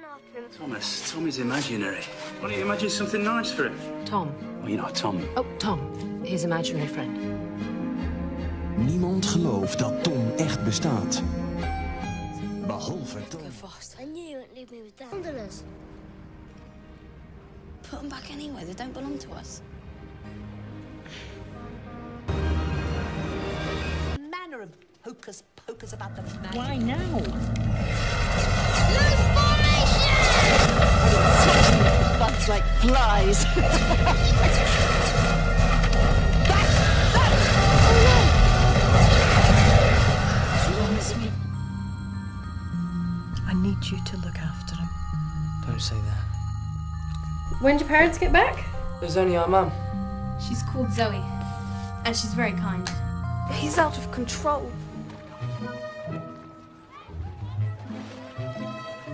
went after him. Thomas, Tommy's imaginary. Why don't you imagine something nice for him? Tom. Well, you're not Tom. Oh, Tom. His imaginary friend. Niemand gelooft dat Tom echt bestaat. Behalve Tom. I knew you wouldn't leave me with that. Gondolas. Put them back anyway. They don't belong to us. manner of hocus pocus about the magic. Why now? Bugs like flies. I need you to look after him. Don't say that. When did your parents get back? There's only our mum. She's called Zoe, and she's very kind. He's out of control.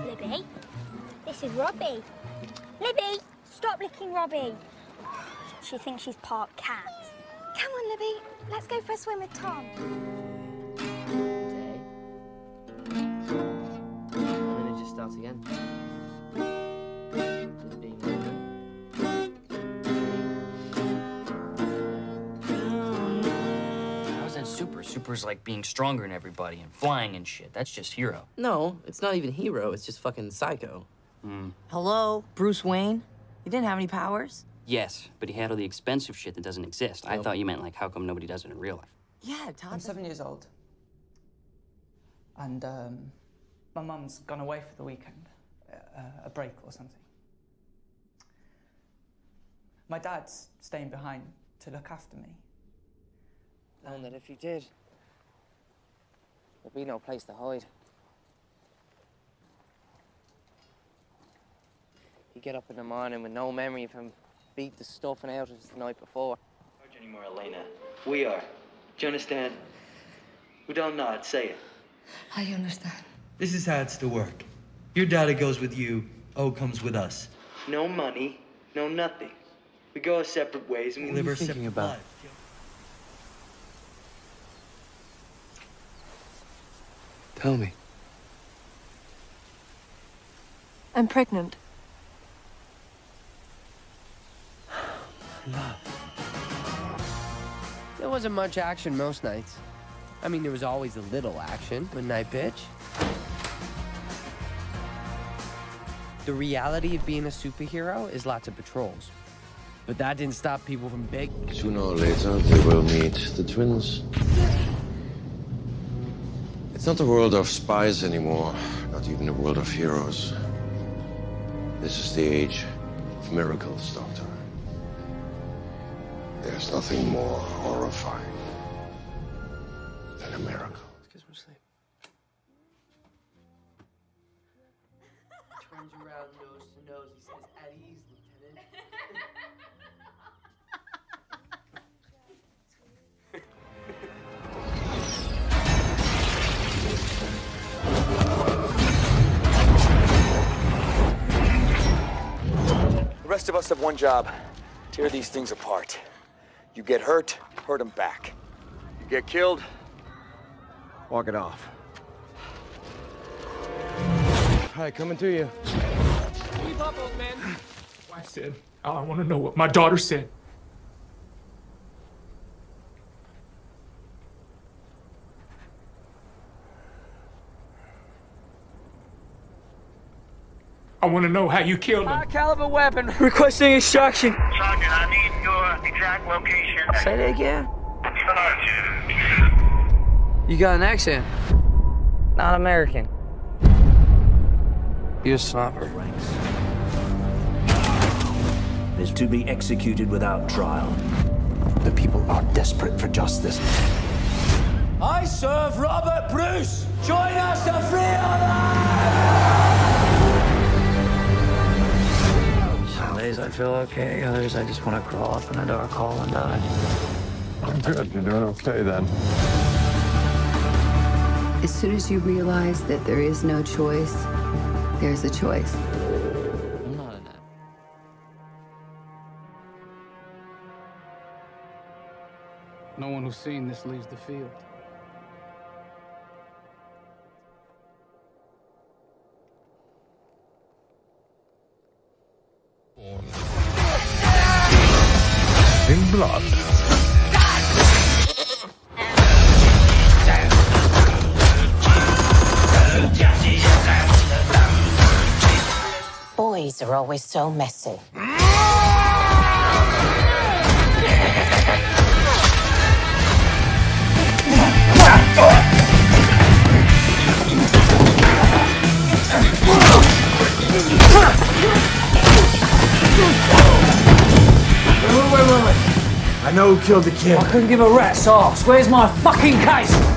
Libby, this is Robbie. Libby, stop licking Robbie. She thinks she's part cat. Come on, Libby. Let's go for a swim with Tom. And then it just starts again. How's that super? Super's like being stronger than everybody and flying and shit. That's just hero. No, it's not even hero. It's just fucking psycho. Hmm. Hello, Bruce Wayne. You didn't have any powers? Yes, but he had all the expensive shit that doesn't exist. I thought you meant like how come nobody does it in real life. Yeah, Todd. I'm seven years old. And um, my mum's gone away for the weekend, uh, a break or something. My dad's staying behind to look after me. Knowing that if he did, there'd be no place to hide. He'd get up in the morning with no memory of him beat the stuffing out of us the night before. anymore, Elena. We are. Do you understand? We don't nod. Say it. I understand. This is how it's to work. Your daddy goes with you. O comes with us. No money, no nothing. We go our separate ways and we What are live you our thinking separate about? lives. Tell me. I'm pregnant. There wasn't much action most nights. I mean, there was always a little action, wouldn't I, bitch? The reality of being a superhero is lots of patrols. But that didn't stop people from big. Sooner or later, they will meet the twins. It's not a world of spies anymore, not even a world of heroes. This is the age of miracles, Doctor. There's nothing more horrifying than a miracle. Get some sleep. Turns around nose to nose. He says, at ease, Lieutenant. The rest of us have one job tear these things apart. You get hurt, hurt them back. You get killed, walk it off. Hi, coming to you. Keep up, old man. I said, I want to know what my daughter said. I want to know how you killed him. High caliber weapon. Requesting extraction. Sergeant, I need your exact location. Say that again. You got an accent. Not American. You're a sniper. is to be executed without trial. The people are desperate for justice. I serve Robert Bruce. Join us to free Some days I feel okay, others I just want to crawl up in a dark hole and die. I'm good. You're doing okay then. As soon as you realize that there is no choice, there's a choice. I'm not in that. No one who's seen this leaves the field. Blood. Boys are always so messy. I know who killed the kid. I couldn't give a rat's ass. Where's my fucking case?